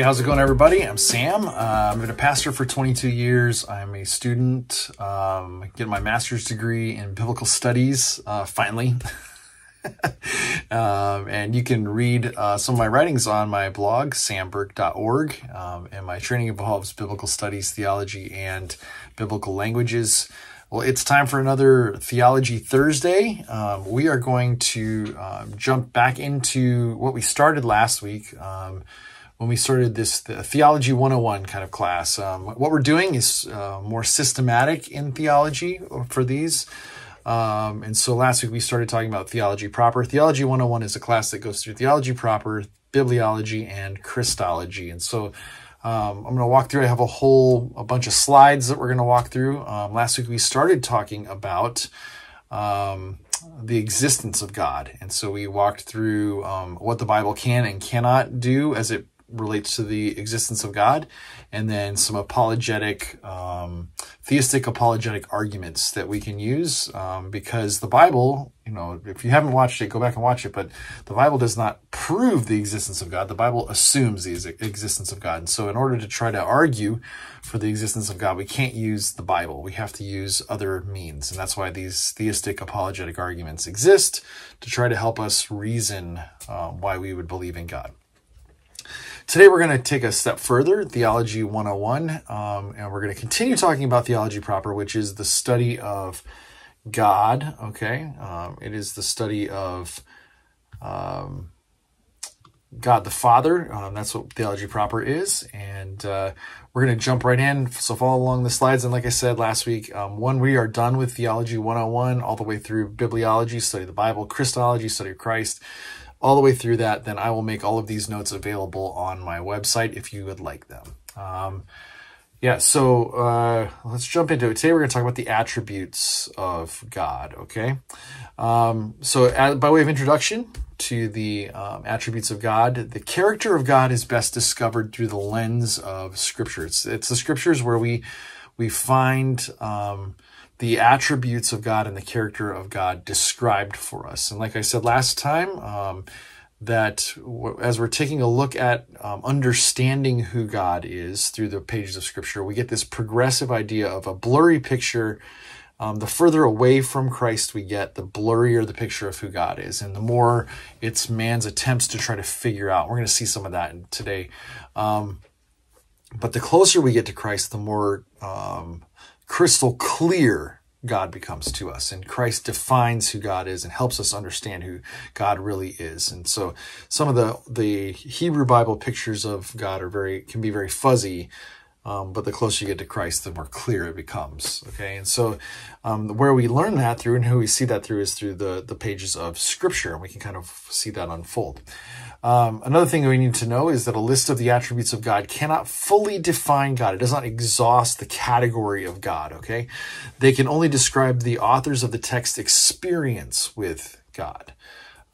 Hey, how's it going, everybody? I'm Sam. Uh, I've been a pastor for 22 years. I'm a student, um, getting my master's degree in biblical studies, uh, finally. um, and you can read uh, some of my writings on my blog, samburke.org. Um, and my training involves biblical studies, theology, and biblical languages. Well, it's time for another Theology Thursday. Um, we are going to um, jump back into what we started last week um, when we started this Theology 101 kind of class. Um, what we're doing is uh, more systematic in theology for these. Um, and so last week we started talking about theology proper. Theology 101 is a class that goes through theology proper, bibliology, and Christology. And so um, I'm going to walk through. I have a whole a bunch of slides that we're going to walk through. Um, last week we started talking about um, the existence of God, and so we walked through um, what the Bible can and cannot do as it relates to the existence of God, and then some apologetic, um, theistic apologetic arguments that we can use um, because the Bible, you know, if you haven't watched it, go back and watch it, but the Bible does not prove the existence of God. The Bible assumes the existence of God. And so, in order to try to argue for the existence of God, we can't use the Bible. We have to use other means. And that's why these theistic apologetic arguments exist to try to help us reason uh, why we would believe in God. Today we're going to take a step further, Theology 101, um, and we're going to continue talking about theology proper, which is the study of God. Okay, um, it is the study of um, God the Father. Um, that's what theology proper is, and uh, we're going to jump right in. So follow along the slides. And like I said last week, um, when we are done with Theology 101, all the way through bibliology, study the Bible, Christology, study of Christ all the way through that, then I will make all of these notes available on my website if you would like them. Um, yeah, so uh, let's jump into it. Today we're going to talk about the attributes of God, okay? Um, so, at, by way of introduction to the um, attributes of God, the character of God is best discovered through the lens of Scripture. It's, it's the Scriptures where we, we find um, the attributes of God and the character of God described for us. And like I said last time, um, that as we're taking a look at um, understanding who God is through the pages of Scripture, we get this progressive idea of a blurry picture. Um, the further away from Christ we get, the blurrier the picture of who God is, and the more it's man's attempts to try to figure out. We're going to see some of that today. Um, but the closer we get to Christ, the more um, crystal clear God becomes to us. And Christ defines who God is and helps us understand who God really is. And so some of the, the Hebrew Bible pictures of God are very, can be very fuzzy. Um, but the closer you get to Christ, the more clear it becomes. Okay, and so um, where we learn that through and who we see that through is through the the pages of Scripture, and we can kind of see that unfold. Um, another thing we need to know is that a list of the attributes of God cannot fully define God. It does not exhaust the category of God, okay? They can only describe the authors of the text experience with God.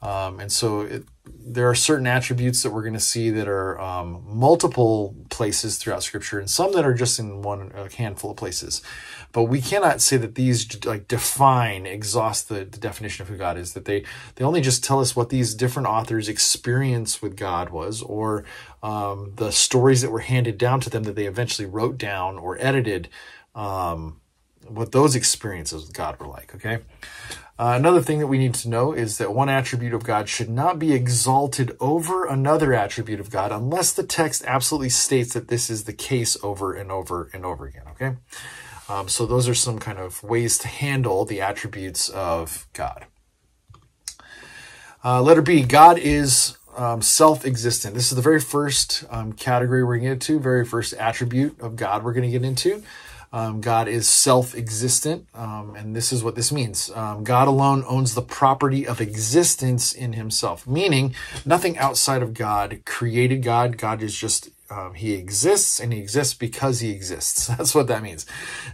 Um, and so it, there are certain attributes that we're going to see that are um, multiple places throughout Scripture, and some that are just in one handful of places. But we cannot say that these like define, exhaust the, the definition of who God is. That they they only just tell us what these different authors' experience with God was, or um, the stories that were handed down to them that they eventually wrote down or edited. Um, what those experiences with God were like. Okay. Uh, another thing that we need to know is that one attribute of God should not be exalted over another attribute of God unless the text absolutely states that this is the case over and over and over again. Okay. Um, so those are some kind of ways to handle the attributes of God. Uh, letter B, God is um, self-existent. This is the very first um, category we're going to get to, very first attribute of God we're going to get into. Um, God is self existent, um, and this is what this means. Um, God alone owns the property of existence in himself, meaning nothing outside of God created God. God is just, um, he exists and he exists because he exists. That's what that means.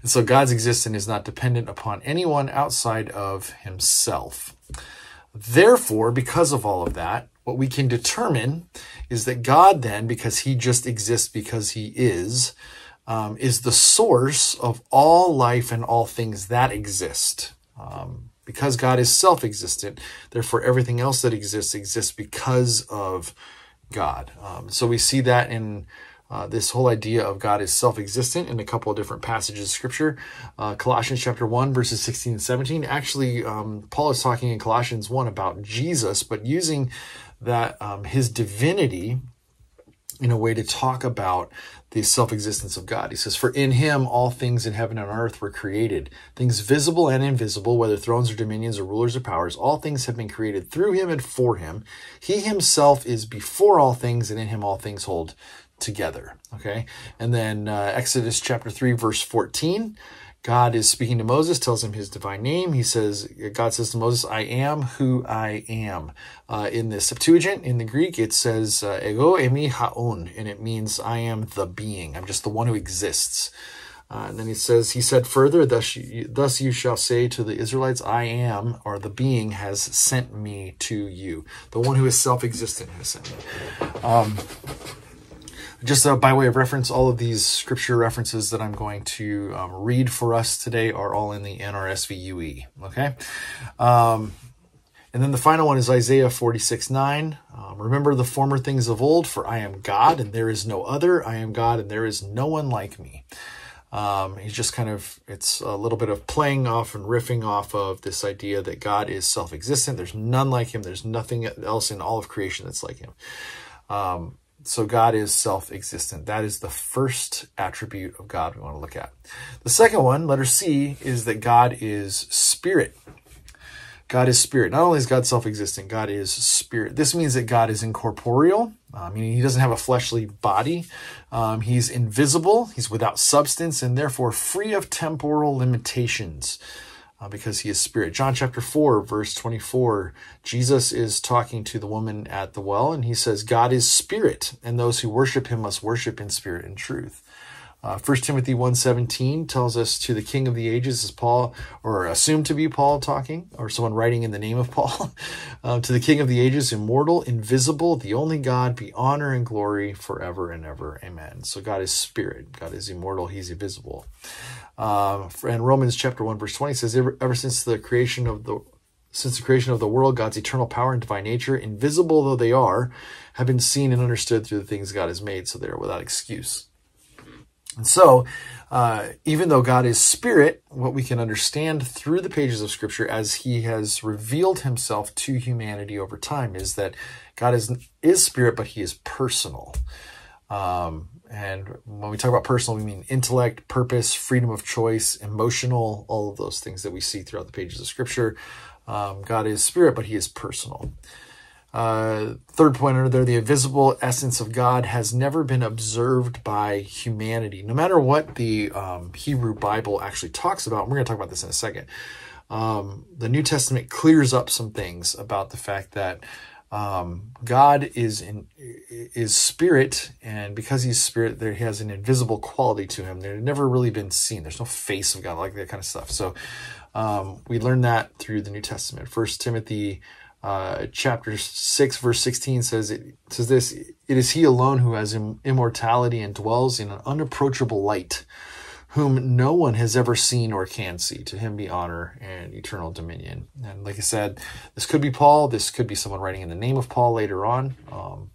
And so God's existence is not dependent upon anyone outside of himself. Therefore, because of all of that, what we can determine is that God then, because he just exists because he is, um, is the source of all life and all things that exist. Um, because God is self existent, therefore everything else that exists exists because of God. Um, so we see that in uh, this whole idea of God is self-existent in a couple of different passages of scripture. Uh, Colossians chapter 1, verses 16 and 17. Actually, um, Paul is talking in Colossians 1 about Jesus, but using that um, his divinity in a way to talk about the self-existence of God. He says, For in him all things in heaven and earth were created, things visible and invisible, whether thrones or dominions or rulers or powers, all things have been created through him and for him. He himself is before all things, and in him all things hold together. Okay. And then uh, Exodus chapter 3, verse 14. God is speaking to Moses, tells him his divine name. He says, God says to Moses, I am who I am. Uh, in the Septuagint, in the Greek, it says, uh, Ego eimi ho on, and it means I am the being. I'm just the one who exists. Uh, and then he says, he said further, thus you, thus you shall say to the Israelites, I am, or the being has sent me to you. The one who is self-existent has sent me. Um, just uh, by way of reference, all of these scripture references that I'm going to um, read for us today are all in the NRSV UE. Okay. Um, and then the final one is Isaiah 46 9. Um, Remember the former things of old, for I am God and there is no other. I am God and there is no one like me. Um, he's just kind of, it's a little bit of playing off and riffing off of this idea that God is self existent. There's none like him. There's nothing else in all of creation that's like him. Um, so God is self-existent. That is the first attribute of God we want to look at. The second one, letter C, is that God is spirit. God is spirit. Not only is God self-existent, God is spirit. This means that God is incorporeal, uh, meaning he doesn't have a fleshly body. Um, he's invisible, he's without substance, and therefore free of temporal limitations uh, because he is spirit. John chapter 4, verse 24, Jesus is talking to the woman at the well, and he says, God is spirit, and those who worship him must worship in spirit and truth. Uh, 1 Timothy 1.17 tells us to the King of the ages is Paul, or assumed to be Paul talking, or someone writing in the name of Paul. uh, to the King of the ages, immortal, invisible, the only God, be honor and glory forever and ever. Amen. So God is spirit. God is immortal. He's invisible. Uh, and Romans chapter 1 verse 20 says, ever, ever since the creation of the since the creation of the world, God's eternal power and divine nature, invisible though they are, have been seen and understood through the things God has made, so they are without excuse. And so, uh, even though God is spirit, what we can understand through the pages of scripture as he has revealed himself to humanity over time is that God is, is spirit, but he is personal. Um, and when we talk about personal, we mean intellect, purpose, freedom of choice, emotional, all of those things that we see throughout the pages of scripture. Um, God is spirit, but he is personal. Uh, third point under there, the invisible essence of God has never been observed by humanity. No matter what the um, Hebrew Bible actually talks about, we're going to talk about this in a second. Um, the New Testament clears up some things about the fact that um, God is in is spirit, and because He's spirit, there He has an invisible quality to Him. They've never really been seen. There's no face of God, like that kind of stuff. So um, we learn that through the New Testament. First Timothy uh, chapter 6 verse 16 says it says this it is he alone who has Im- immortality and dwells in an unapproachable light whom no one has ever seen or can see to him be honor and eternal dominion and like i said this could be paul this could be someone writing in the name of paul later on um,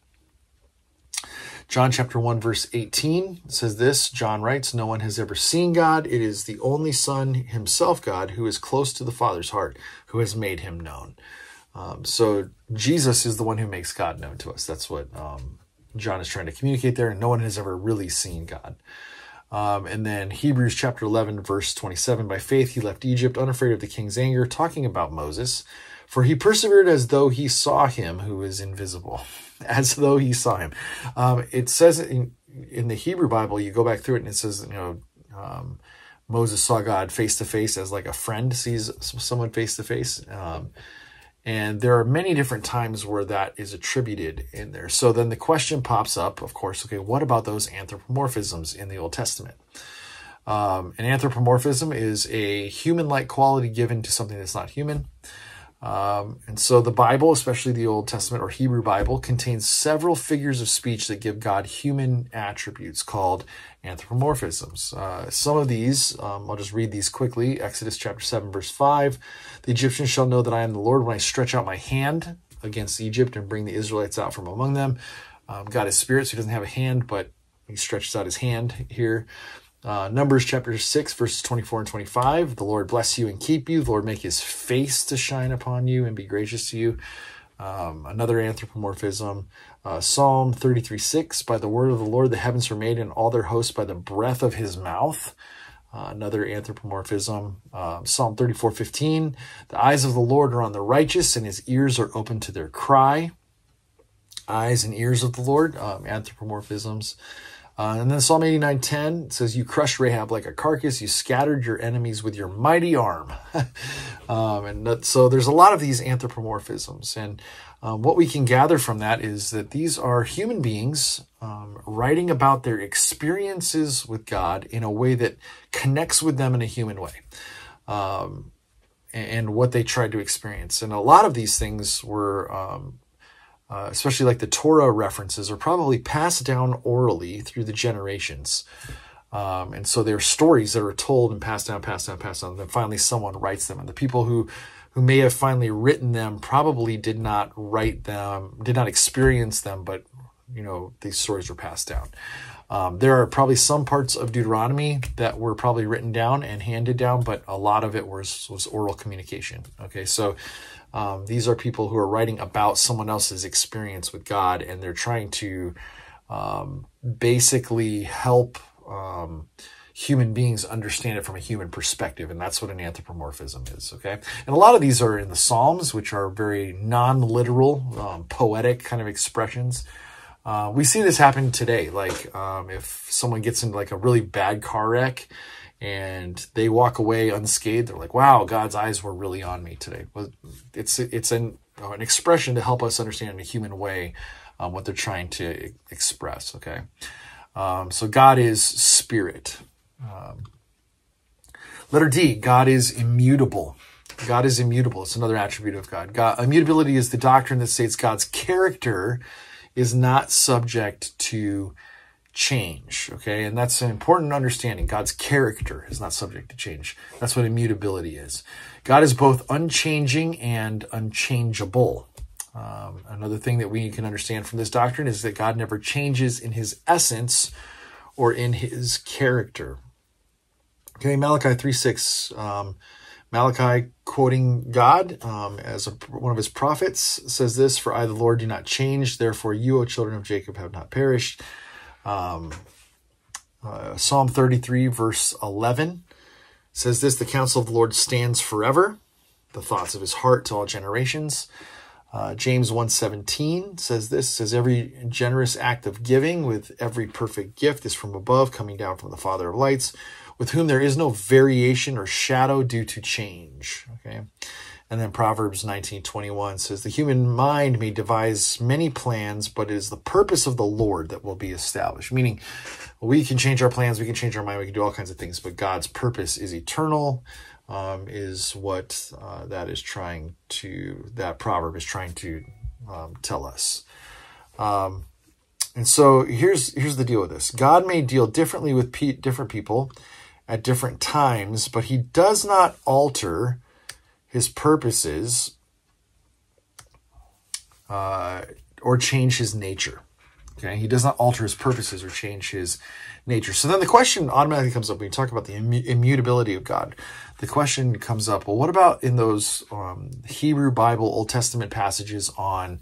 John chapter 1 verse 18 says this, John writes, no one has ever seen God. It is the only son himself, God, who is close to the father's heart, who has made him known. Um, so Jesus is the one who makes God known to us. That's what um, John is trying to communicate there. And no one has ever really seen God. Um, and then Hebrews chapter 11, verse 27, by faith he left Egypt unafraid of the king's anger, talking about Moses, for he persevered as though he saw him who is invisible, as though he saw him. Um, it says in, in the Hebrew Bible, you go back through it and it says, you know, um, Moses saw God face to face as like a friend sees someone face to face. And there are many different times where that is attributed in there. So then the question pops up, of course, okay, what about those anthropomorphisms in the Old Testament? Um, an anthropomorphism is a human-like quality given to something that's not human. Um, and so the Bible, especially the Old Testament or Hebrew Bible, contains several figures of speech that give God human attributes called anthropomorphisms. Uh, some of these, um, I'll just read these quickly. Exodus chapter 7, verse 5. The Egyptians shall know that I am the Lord when I stretch out my hand against Egypt and bring the Israelites out from among them. Um, God is spirit, so he doesn't have a hand, but he stretches out his hand here. Uh, Numbers chapter 6, verses 24 and 25. The Lord bless you and keep you. The Lord make his face to shine upon you and be gracious to you. Um, another anthropomorphism. Uh, Psalm 33 6. By the word of the Lord, the heavens were made, and all their hosts by the breath of his mouth. Uh, another anthropomorphism. Uh, Psalm 34 15. The eyes of the Lord are on the righteous, and his ears are open to their cry. Eyes and ears of the Lord, um, anthropomorphisms. Uh, and then Psalm 89:10 says, "You crushed Rahab like a carcass. You scattered your enemies with your mighty arm." um, and that, so there's a lot of these anthropomorphisms, and um, what we can gather from that is that these are human beings um, writing about their experiences with God in a way that connects with them in a human way. Um, and what they tried to experience. And a lot of these things were um, uh, especially like the Torah references, are probably passed down orally through the generations. Um, and so they're stories that are told and passed down, passed down, passed down. And then finally someone writes them. And the people who, who may have finally written them probably did not write them, did not experience them, but, you know, these stories were passed down. Um, there are probably some parts of Deuteronomy that were probably written down and handed down, but a lot of it was, was oral communication. Okay. So, um, these are people who are writing about someone else's experience with God, and they're trying to um, basically help um, human beings understand it from a human perspective, and that's what an anthropomorphism is. Okay, and a lot of these are in the Psalms, which are very non-literal, um, poetic kind of expressions. Uh, we see this happen today. Like um, if someone gets into like a really bad car wreck and they walk away unscathed. They're like, "Wow, God's eyes were really on me today." It's it's an an expression to help us understand in a human way um, what they're trying to express. Okay, um, so God is spirit. Um, letter D, God is immutable. God is immutable. It's another attribute of God. God. Immutability is the doctrine that states God's character is not subject to change. Okay. And that's an important understanding. God's character is not subject to change. That's what immutability is. God is both unchanging and unchangeable. Um, another thing that we can understand from this doctrine is that God never changes in his essence or in his character. Okay, Malachi 3 6. Um, Malachi, quoting God um, as a, one of his prophets, says this For I, the Lord, do not change. Therefore, you, O children of Jacob, have not perished. Um, uh, Psalm 33, verse 11 says this The counsel of the Lord stands forever, the thoughts of his heart to all generations. Uh, James 1.17 says this, says every generous act of giving with every perfect gift is from above, coming down from the Father of lights, with whom there is no variation or shadow due to change. Okay. And then Proverbs 19:21 says the human mind may devise many plans, but it is the purpose of the Lord that will be established. Meaning we can change our plans, we can change our mind, we can do all kinds of things, but God's purpose is eternal. Um, is what uh, that is trying to that proverb is trying to um, tell us. Um, and so here's here's the deal with this. God may deal differently with pe- different people at different times, but he does not alter his purposes uh, or change his nature. Okay, he does not alter his purposes or change his nature. So then the question automatically comes up when you talk about the immutability of God. The question comes up, well, what about in those um, Hebrew Bible Old Testament passages on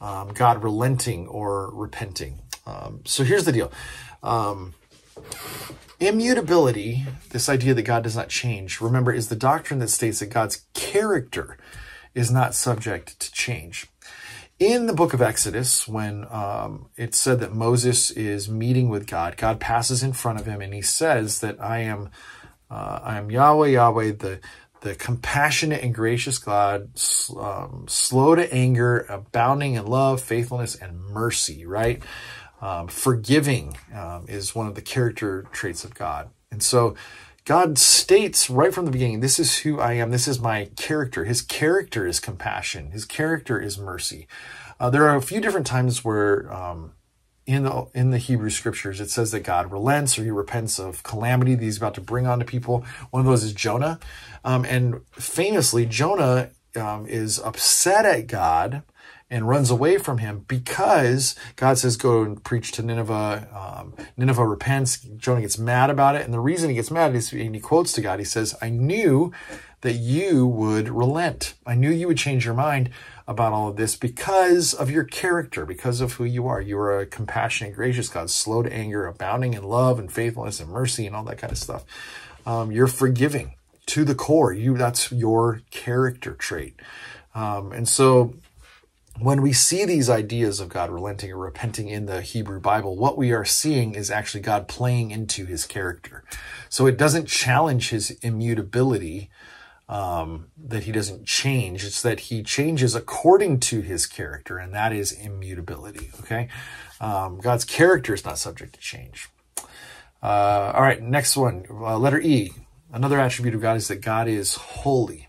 um, God relenting or repenting? Um, so here's the deal. Immutability, this idea that God does not change, remember, is the doctrine that states that God's character is not subject to change. In the book of Exodus, when um, it said that Moses is meeting with God, God passes in front of him and he says that I am, uh, I am Yahweh, Yahweh, the the compassionate and gracious God, um, slow to anger, abounding in love, faithfulness, and mercy. Right? Um, forgiving um, is one of the character traits of God. And so God states right from the beginning, this is who I am. This is my character. His character is compassion. His character is mercy. Uh, there are a few different times where um, in the in the Hebrew scriptures it says that God relents or he repents of calamity that he's about to bring onto people. One of those is Jonah. Um, and famously, Jonah um, is upset at God and runs away from him because God says, go and preach to Nineveh. Um, Nineveh repents. Jonah gets mad about it. And the reason he gets mad is, he quotes to God, he says, I knew that you would relent. I knew you would change your mind about all of this because of your character, because of who you are. You are a compassionate, gracious God, slow to anger, abounding in love and faithfulness and mercy and all that kind of stuff. Um, you're forgiving to the core. You that's your character trait. Um, and so when we see these ideas of God relenting or repenting in the Hebrew Bible, what we are seeing is actually God playing into his character. So it doesn't challenge his immutability um, that he doesn't change. It's that he changes according to his character, and that is immutability. Okay. Um, God's character is not subject to change. Uh, all right. Next one, uh, letter E. Another attribute of God is that God is holy.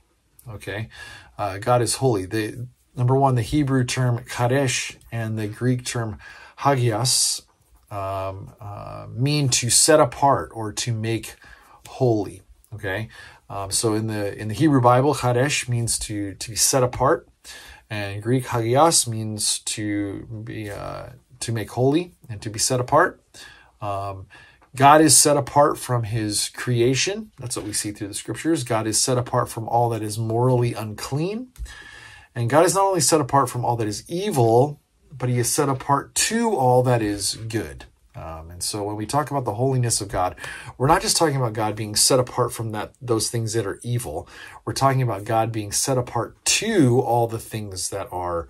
Okay. Uh, God is holy. The number one, the Hebrew term kadesh and the Greek term hagios um, uh, mean to set apart or to make holy. Okay. Um, so in the in the Hebrew Bible, Kadesh means to to be set apart, and Greek Hagios means to be uh, to make holy and to be set apart. Um, God is set apart from his creation. That's what we see through the scriptures. God is set apart from all that is morally unclean. And God is not only set apart from all that is evil, but he is set apart to all that is good. Um, and so when we talk about the holiness of God, we're not just talking about God being set apart from that those things that are evil. We're talking about God being set apart to all the things that are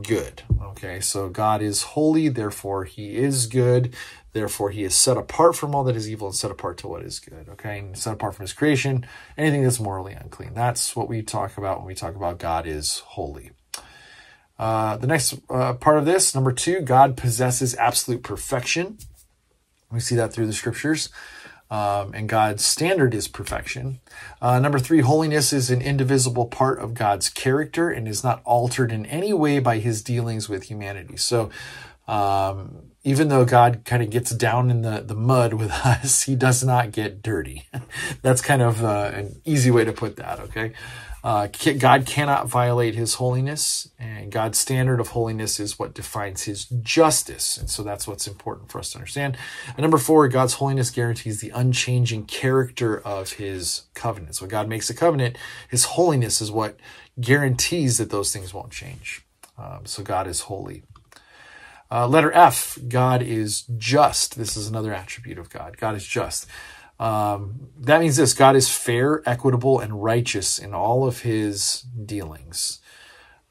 good. Okay, so God is holy, therefore he is good, therefore he is set apart from all that is evil and set apart to what is good. Okay, and set apart from his creation, anything that's morally unclean. That's what we talk about when we talk about God is holy. Uh, the next uh, part of this, number two, God possesses absolute perfection. We see that through the scriptures. Um, and God's standard is perfection. Uh, number three, holiness is an indivisible part of God's character and is not altered in any way by his dealings with humanity. So, um, even though God kind of gets down in the, the mud with us, he does not get dirty. That's kind of uh, an easy way to put that, okay? Uh, God cannot violate his holiness, and God's standard of holiness is what defines his justice. And so that's what's important for us to understand. And number four, God's holiness guarantees the unchanging character of his covenants. When God makes a covenant, his holiness is what guarantees that those things won't change. Um, so God is holy. Uh, letter F, God is just. This is another attribute of God. God is just. Um, that means this God is fair, equitable, and righteous in all of his dealings.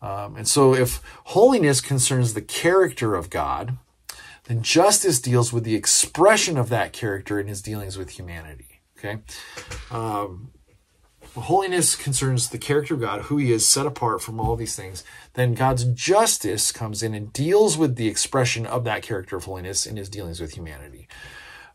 Um, and so, if holiness concerns the character of God, then justice deals with the expression of that character in his dealings with humanity. Okay? Um, holiness concerns the character of God, who he is set apart from all these things. Then God's justice comes in and deals with the expression of that character of holiness in his dealings with humanity.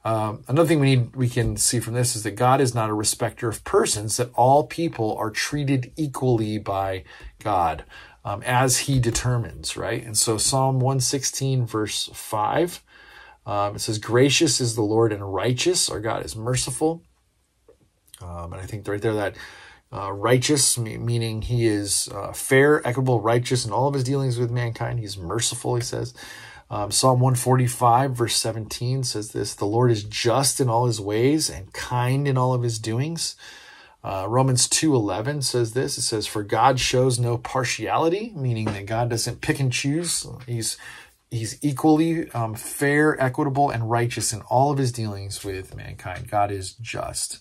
Um, another thing we need we can see from this is that God is not a respecter of persons; that all people are treated equally by God um, as He determines. Right, and so Psalm one sixteen verse five um, it says, "Gracious is the Lord and righteous. Our God is merciful." Um, and I think right there that uh, righteous, meaning he is uh, fair, equitable, righteous in all of his dealings with mankind. He's merciful, he says. Um, Psalm 145, verse 17 says this The Lord is just in all his ways and kind in all of his doings. Uh, Romans 2:11 says this. It says, "For God shows no partiality," meaning that God doesn't pick and choose. He's he's equally um, fair, equitable, and righteous in all of his dealings with mankind. God is just.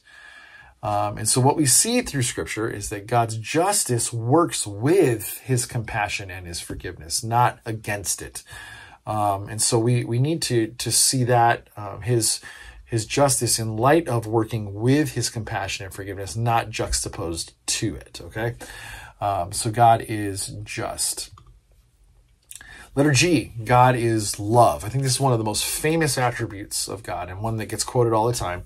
Um, and so what we see through scripture is that God's justice works with his compassion and his forgiveness, not against it. Um, and so we, we need to, to see that, um, his, his justice in light of working with his compassion and forgiveness, not juxtaposed to it. Okay. Um, so God is just. Letter G, God is love. I think this is one of the most famous attributes of God and one that gets quoted all the time.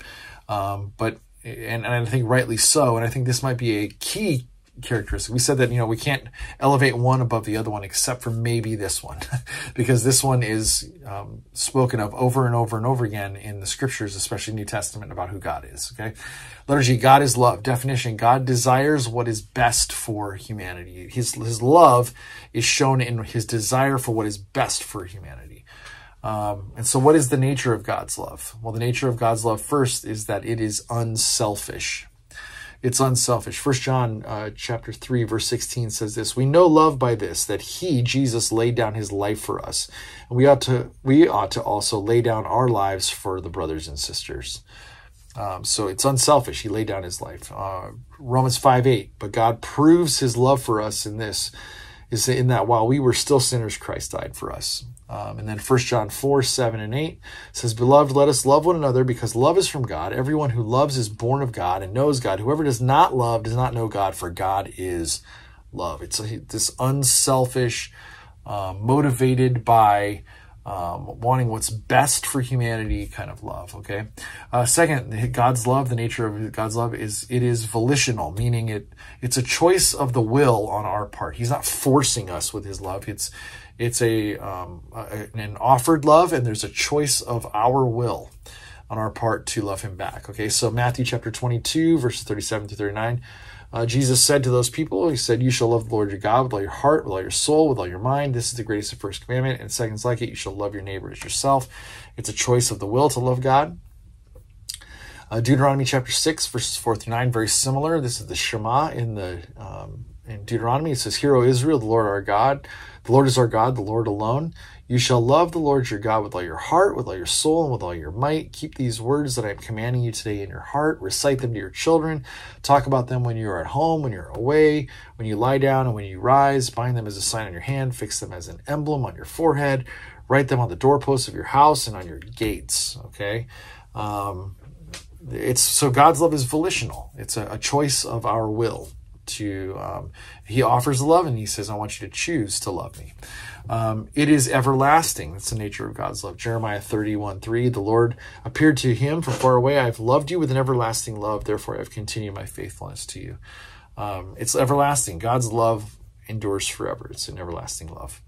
Um, but, and, and I think rightly so. And I think this might be a key characteristic. We said that, you know, we can't elevate one above the other one except for maybe this one, because this one is um, spoken of over and over and over again in the scriptures, especially New Testament, about who God is. Okay. Liturgy, God is love. Definition, God desires what is best for humanity. His, his love is shown in his desire for what is best for humanity. Um, and so what is the nature of God's love? Well, the nature of God's love first is that it is unselfish it's unselfish. First John uh, chapter 3 verse 16 says this, we know love by this that he Jesus laid down his life for us. And we ought to we ought to also lay down our lives for the brothers and sisters. Um, so it's unselfish. He laid down his life. Uh, Romans 5 8. But God proves his love for us in this, is that in that while we were still sinners, Christ died for us. Um, and then 1 John 4, 7 and 8 says, Beloved, let us love one another because love is from God. Everyone who loves is born of God and knows God. Whoever does not love does not know God, for God is love. It's a, this unselfish, uh, motivated by um, wanting what's best for humanity kind of love. Okay. Uh, second, God's love, the nature of God's love is it is volitional, meaning it it's a choice of the will on our part. He's not forcing us with His love. It's it's a, um, a, an offered love, and there's a choice of our will on our part to love him back. Okay, so Matthew chapter 22, verses 37 to 39. Uh, Jesus said to those people, He said, You shall love the Lord your God with all your heart, with all your soul, with all your mind. This is the greatest and first commandment. And seconds like it, you shall love your neighbor as yourself. It's a choice of the will to love God. Uh, Deuteronomy chapter 6, verses 4 through 9, very similar. This is the Shema in the um, in Deuteronomy. It says, Hear, O Israel, the Lord our God, the Lord is our God, the Lord alone. You shall love the Lord your God with all your heart, with all your soul, and with all your might. Keep these words that I am commanding you today in your heart. Recite them to your children. Talk about them when you are at home, when you're away, when you lie down, and when you rise. Bind them as a sign on your hand. Fix them as an emblem on your forehead. Write them on the doorposts of your house and on your gates. Okay. Um, it's so God's love is volitional. It's a, a choice of our will to um, he offers love and he says i want you to choose to love me um, it is everlasting. That's the nature of god's love. Jeremiah 31 3 the lord appeared to him from far away. I've loved you with an everlasting love. Therefore i've continued my faithfulness to you. Um, it's everlasting. God's love endures forever. It's an everlasting love.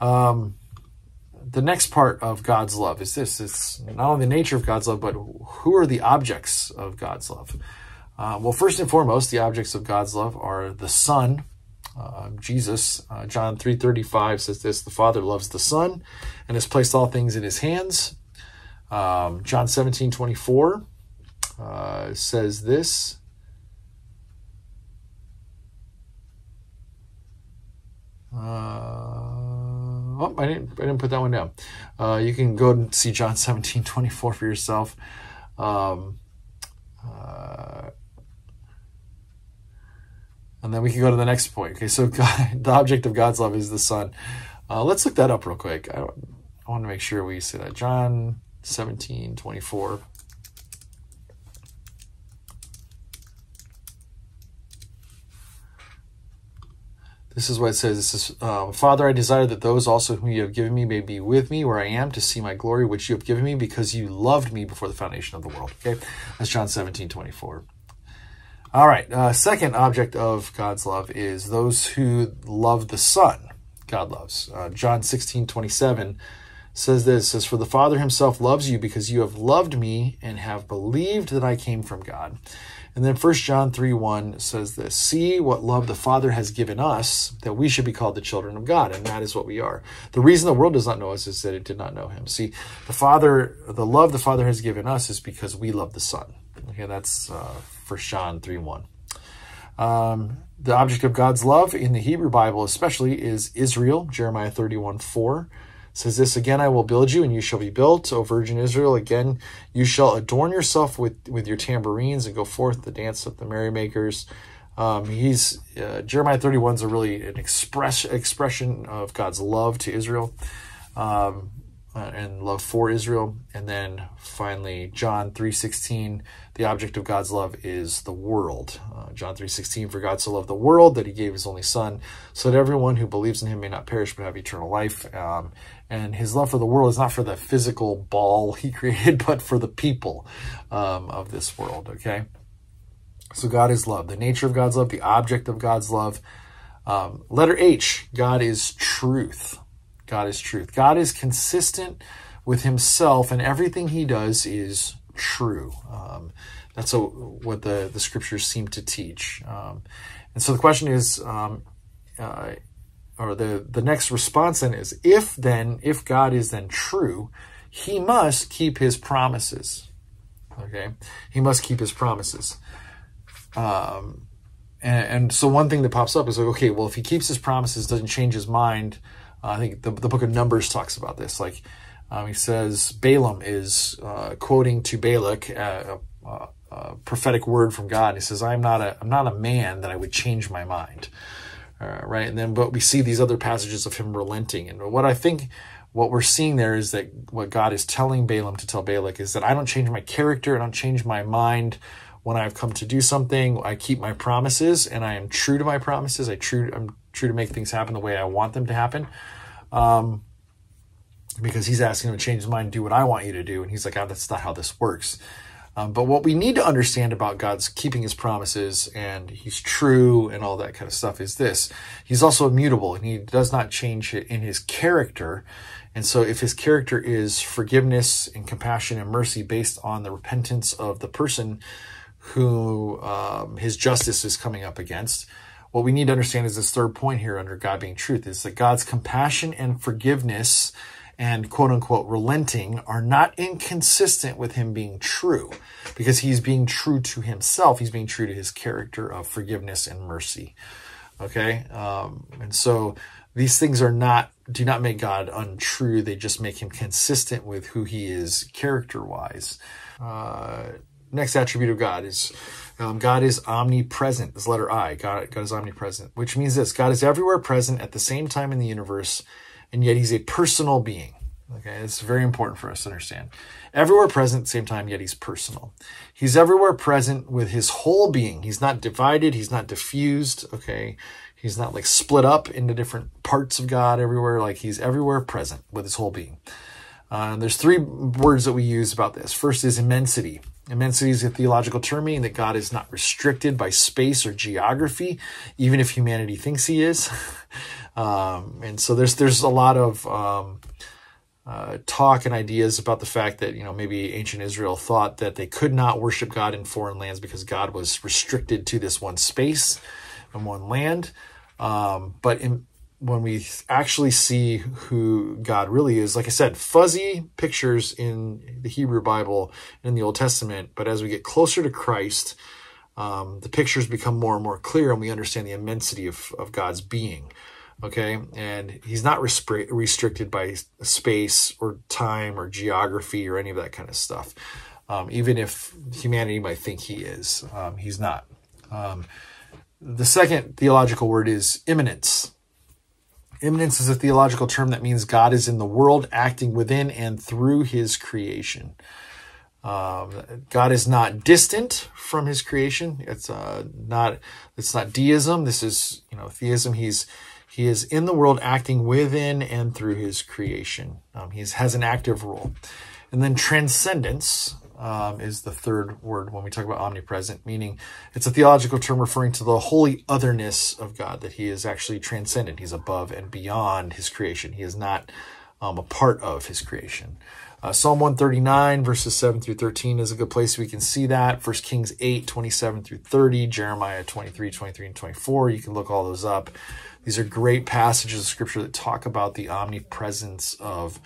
Um, the next part of God's love is this. It's not only the nature of God's love, but who are the objects of God's love? Uh, well, first and foremost, the objects of God's love are the Son, uh, Jesus. Uh, John 3.35 says this, the Father loves the Son and has placed all things in his hands. Um, John 17.24 uh, says this, uh, oh, I didn't, I didn't put that one down. Uh, you can go and see John 17.24 for yourself. Um, uh, and then we can go to the next point. Okay, so God, the object of God's love is the Son. Uh, let's look that up real quick. I, I want to make sure we say that. John 17, 24. This is what it says. It says, uh, Father, I desire that those also whom you have given me may be with me where I am to see my glory, which you have given me because you loved me before the foundation of the world. Okay, that's John 17, 24. All right. Uh, second object of God's love is those who love the Son. God loves. Uh, John 16, 27 says this, says, For the Father himself loves you because you have loved me and have believed that I came from God. And then 1 John 3, 1 says this, See what love the Father has given us, that we should be called the children of God, and that is what we are. The reason the world does not know us is that it did not know him. See, the Father, the love the Father has given us is because we love the Son. Okay, that's uh, 1 John 3 1. Um, the object of God's love in the Hebrew Bible, especially, is Israel. Jeremiah 31 4 says this again I will build you, and you shall be built, O Virgin Israel. Again, you shall adorn yourself with, with your tambourines and go forth the dance of the merrymakers. Um, he's uh, Jeremiah 31 is a really an express expression of God's love to Israel. Um, uh, and love for Israel. And then finally, John 3.16, the object of God's love is the world. Uh, John 3.16, for God so loved the world that he gave his only son, so that everyone who believes in him may not perish but have eternal life. Um, and his love for the world is not for the physical ball he created, but for the people um, of this world, okay? So God is love, the nature of God's love, the object of God's love. Um, letter H, God is truth. God is truth. God is consistent with himself, and everything he does is true. Um, that's a, what the, the scriptures seem to teach. Um, and so the question is, um, uh, or the, the next response then is, if then, if God is then true, he must keep his promises. Okay? He must keep his promises. Um, and, and, so one thing that pops up is like, okay, well, if he keeps his promises, doesn't change his mind, uh, I think the, the book of Numbers talks about this. Like, um, he says Balaam is uh, quoting to Balak a, a, a, prophetic word from God. He says, "I'm not a I'm not a man that I would change my mind." Uh, right, and then but we see these other passages of him relenting. And what I think what we're seeing there is that what God is telling Balaam to tell Balak is that I don't change my character, I don't change my mind when I've come to do something. I keep my promises, and I am true to my promises. I true I'm true to make things happen the way I want them to happen. Um, because he's asking him to change his mind, do what I want you to do. And he's like, oh, that's not how this works. Um, but what we need to understand about God's keeping his promises and he's true and all that kind of stuff is this. He's also immutable and he does not change in his character. And so if his character is forgiveness and compassion and mercy based on the repentance of the person who um, his justice is coming up against, what we need to understand is this third point here under God being truth is that God's compassion and forgiveness and quote unquote relenting are not inconsistent with him being true because he's being true to himself. He's being true to his character of forgiveness and mercy. Okay. Um, and so these things are not, do not make God untrue. They just make him consistent with who he is character wise. Uh, next attribute of God is um, God is omnipresent. This letter I, God, God is omnipresent, which means this God is everywhere present at the same time in the universe and yet he's a personal being. Okay, it's very important for us to understand. Everywhere present at the same time, yet he's personal. He's everywhere present with his whole being. He's not divided, he's not diffused, okay? He's not like split up into different parts of God everywhere. Like he's everywhere present with his whole being. Uh, there's three words that we use about this. First is immensity. Immensity is a theological term meaning that God is not restricted by space or geography, even if humanity thinks he is. Um, and so there's there's a lot of um, uh, talk and ideas about the fact that you know maybe ancient Israel thought that they could not worship God in foreign lands because God was restricted to this one space and one land. Um, but in, when we actually see who God really is, like I said, fuzzy pictures in the Hebrew Bible and in the Old Testament. But as we get closer to Christ, um, the pictures become more and more clear, and we understand the immensity of, of God's being okay? And he's not restricted by space or time or geography or any of that kind of stuff um, even if humanity might think he is um, he's not. Um, the second theological word is immanence immanence is a theological term that means god is in the world acting within and through his creation um, God is not distant from His creation. It's uh, not. It's not deism. This is you know theism. He's he is in the world acting within and through his creation. Um, he has an active role. And then transcendence um, is the third word when we talk about omnipresent, meaning it's a theological term referring to the holy otherness of God, that he is actually transcendent. He's above and beyond his creation. He is not um, a part of his creation. Uh, Psalm 139, verses 7 through 13 is a good place we can see that. 1 Kings 8, 27 through 30, Jeremiah 23, 23, and 24. You can look all those up. These are great passages of scripture that talk about the omnipresence of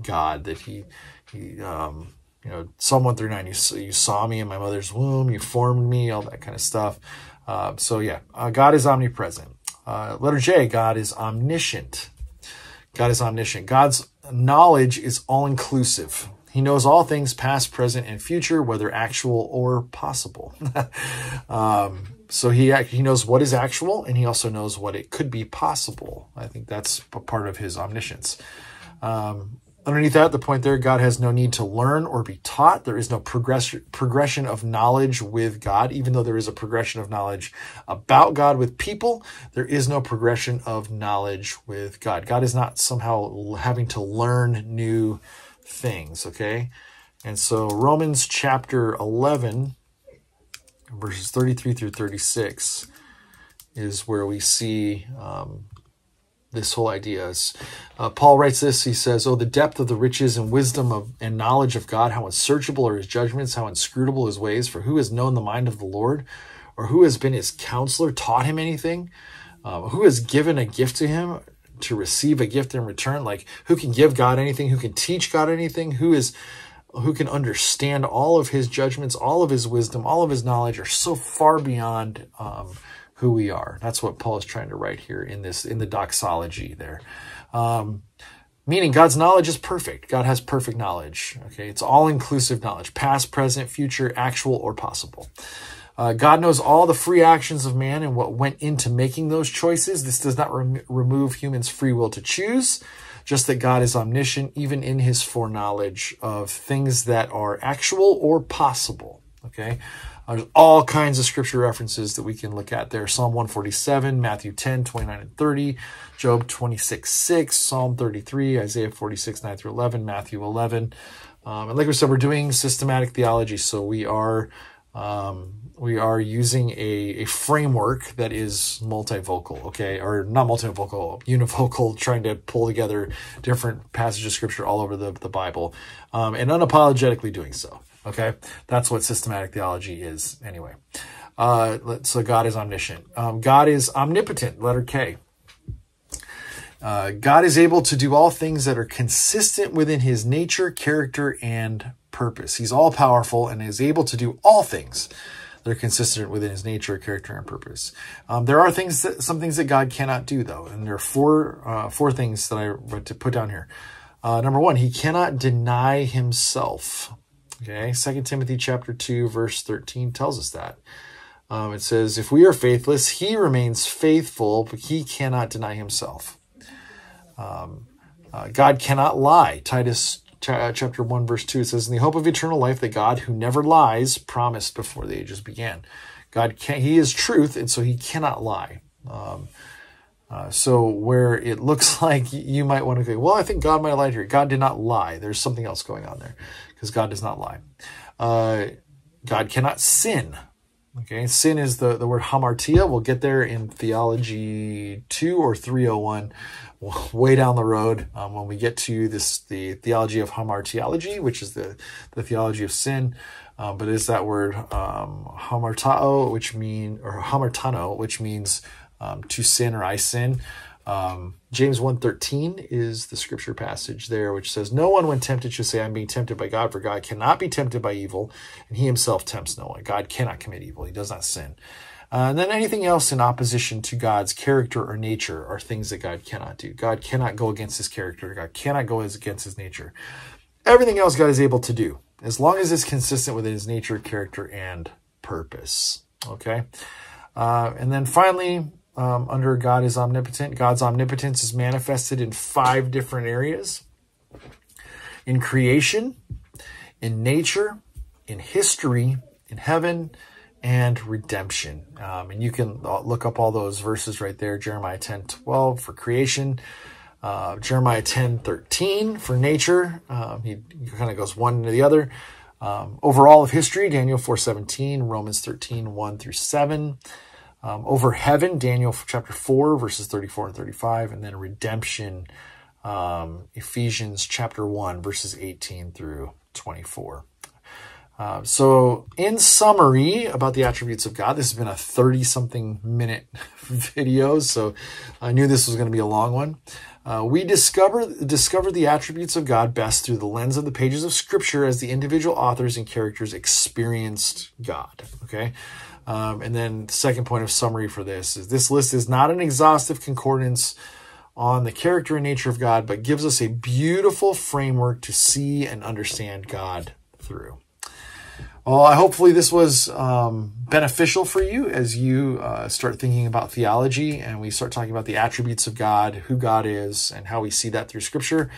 God, that he, he um, you know, Psalm 139, you, you saw me in my mother's womb, you formed me, all that kind of stuff. Uh, so yeah, uh, God is omnipresent. Uh, letter J, God is omniscient. God is omniscient. God's knowledge is all inclusive. He knows all things past, present, and future, whether actual or possible. um, so he he knows what is actual, and he also knows what it could be possible. I think that's a part of his omniscience. Um, underneath that, the point there, God has no need to learn or be taught. There is no progression progression of knowledge with God, even though there is a progression of knowledge about God with people. There is no progression of knowledge with God. God is not somehow having to learn new things. Okay, and so Romans chapter eleven verses 33 through 36 is where we see um, this whole idea. Is, uh, Paul writes this. He says, "Oh, the depth of the riches and wisdom of and knowledge of God! How unsearchable are His judgments! How inscrutable His ways! For who has known the mind of the Lord, or who has been His counselor, taught Him anything? Uh, who has given a gift to Him?" To receive a gift in return, like who can give God anything, who can teach God anything, who is who can understand all of his judgments, all of his wisdom, all of his knowledge are so far beyond um, who we are. That's what Paul is trying to write here in this in the doxology there. Um, meaning God's knowledge is perfect. God has perfect knowledge. Okay, it's all inclusive knowledge, past, present, future, actual, or possible. Uh, God knows all the free actions of man and what went into making those choices. This does not rem remove humans' free will to choose, just that God is omniscient, even in his foreknowledge of things that are actual or possible. Okay. There's all kinds of scripture references that we can look at there. Psalm 147, Matthew 10, 29 and 30, Job 26, 6, Psalm 33, Isaiah 46, 9 through 11, Matthew 11. Um, and like we said, we're doing systematic theology, so we are um, we are using a, a framework that is multivocal, okay, or not multivocal, univocal, trying to pull together different passages of scripture all over the, the Bible, um, and unapologetically doing so. Okay, that's what systematic theology is anyway. Uh, so God is omniscient. Um, God is omnipotent, letter K. Uh, God is able to do all things that are consistent within his nature, character, and purpose. He's all powerful and is able to do all things that are consistent within his nature, character, and purpose. Um, there are things that, some things that God cannot do though. And there are four, uh, four things that I want to put down here. Uh, number one, he cannot deny himself. Okay, Second Timothy chapter 2, verse 13 tells us that. Um, it says, If we are faithless, he remains faithful, but he cannot deny himself. Um, uh, God cannot lie. Titus uh, chapter 1, verse 2 it says, In the hope of eternal life, that God, who never lies, promised before the ages began. God can He is truth, and so He cannot lie. Um, uh, so where it looks like you might want to go, well, I think God might lied here. God did not lie. There's something else going on there because God does not lie. Uh, God cannot sin. Okay, sin is the, the word hamartia. We'll get there in theology 2 or 301 way down the road um, when we get to this the theology of hamartiology, which is the, the theology of sin. Um, but is that word um, hamartao, which mean or hamartano, which means um, to sin or I sin. Um, James 1.13 is the scripture passage there, which says, No one when tempted should say, I'm being tempted by God, for God cannot be tempted by evil, and he himself tempts no one. God cannot commit evil. He does not sin. Uh, and then anything else in opposition to God's character or nature are things that God cannot do. God cannot go against his character. God cannot go against his nature. Everything else God is able to do, as long as it's consistent with his nature, character, and purpose. Okay? Uh, and then finally, um, under God is omnipotent. God's omnipotence is manifested in five different areas in creation, in nature, in history, in heaven, and redemption. Um, and you can look up all those verses right there Jeremiah 10 12 for creation, uh, Jeremiah 10 13 for nature. Um, he, he kind of goes one to the other. Um, overall of history, Daniel 4 17, Romans 13 1 through 7. Um, over heaven, Daniel chapter 4, verses 34 and 35, and then redemption, um, Ephesians chapter 1, verses 18 through 24. Uh, so, in summary about the attributes of God, this has been a 30 something minute video, so I knew this was going to be a long one. Uh, we discover discover the attributes of God best through the lens of the pages of Scripture as the individual authors and characters experienced God. Okay, um, and then the second point of summary for this is this list is not an exhaustive concordance on the character and nature of God, but gives us a beautiful framework to see and understand God through. Well, I hopefully this was um, beneficial for you as you uh, start thinking about theology and we start talking about the attributes of God, who God is, and how we see that through Scripture.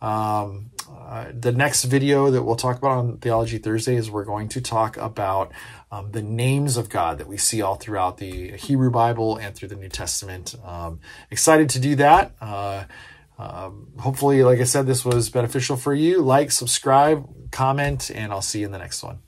Um, uh, the next video that we'll talk about on Theology Thursday is we're going to talk about um, the names of God that we see all throughout the Hebrew Bible and through the New Testament. Um, excited to do that. Uh, um, hopefully, like I said, this was beneficial for you. Like, subscribe, comment, and I'll see you in the next one.